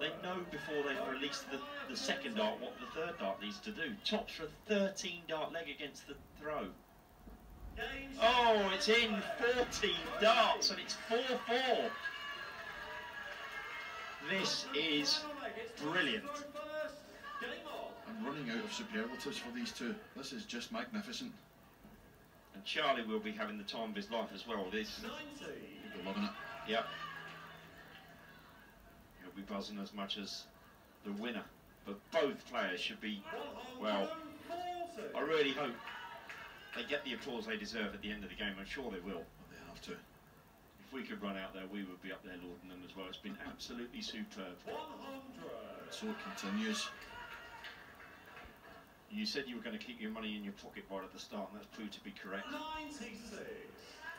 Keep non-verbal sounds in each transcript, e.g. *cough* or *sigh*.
they know before they've released the, the second dart what the third dart needs to do. Tops for a 13 dart leg against the throw. Oh, it's in 14 darts and it's 4 4. This is brilliant. I'm running out of superlatives for these two. This is just magnificent. And Charlie will be having the time of his life as well. This, He'll be loving it. yep. Be buzzing as much as the winner. But both players should be, well, I really hope they get the applause they deserve at the end of the game. I'm sure they will. They have to. If we could run out there, we would be up there lauding them as well. It's been absolutely superb. So it continues. You said you were going to keep your money in your pocket right at the start, and that's proved to be correct.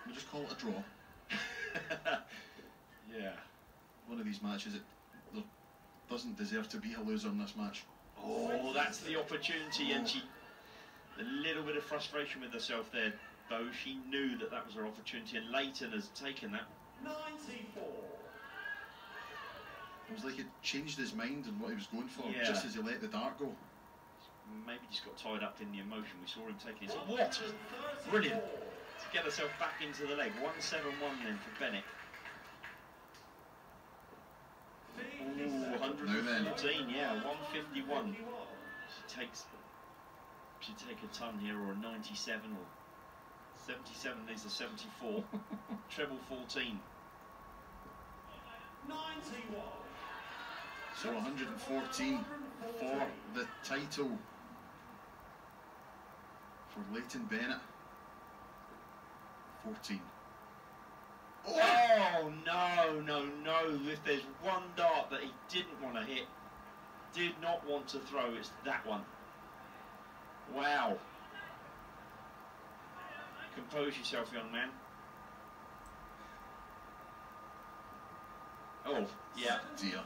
We'll just call it a draw. *laughs* yeah. One of these matches, it doesn't deserve to be a loser in this match. Oh, that's the opportunity, and she a little bit of frustration with herself there, though she knew that that was her opportunity, and Leighton has taken that. 94. It was like he changed his mind and what he was going for Yeah. just as he let the dart go. Maybe just got tied up in the emotion. We saw him taking his. What? Brilliant to get herself back into the leg. One seven one then for Bennett. 114, yeah, 151. She takes, she take a ton here, or a 97, or 77. These are 74. *laughs* Treble 14. 91. So 114 for the title for Leighton Bennett. 14. Oh no, no, no! If there's one dart that he didn't want to hit, did not want to throw, it's that one. Wow. Compose yourself, young man. Oh, yeah, Dear.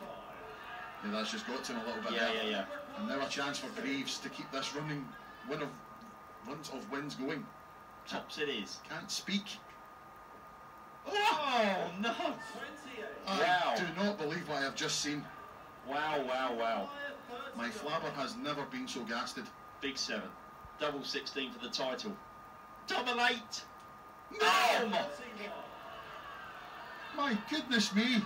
Yeah, that's just got to him a little bit yeah, there. yeah, yeah. And now a chance for Greaves to keep this running win of runs of wins going. Tops it is. Can't speak. Oh no! I Wow. do not believe what I have just seen. Wow, wow, wow. My flabber has never been so gasted. Big seven. Double 16 for the title. Double eight! No! my- My goodness me!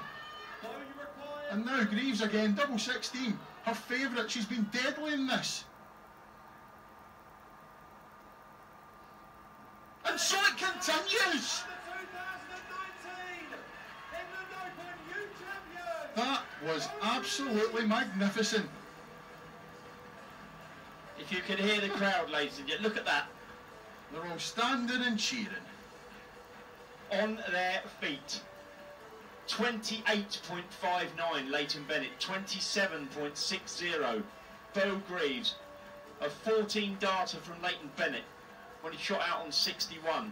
And now Greaves again, double 16. Her favourite, she's been deadly in this. And so it continues! Was absolutely magnificent. If you can hear the crowd, ladies and gentlemen, look at that. They're all standing and cheering. On their feet. 28.59 Leighton Bennett, 27.60 Beau Greaves, a 14 darter from Leighton Bennett when he shot out on 61.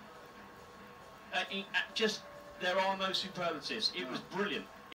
Uh, he- uh, just, there are no superlatives. It was brilliant.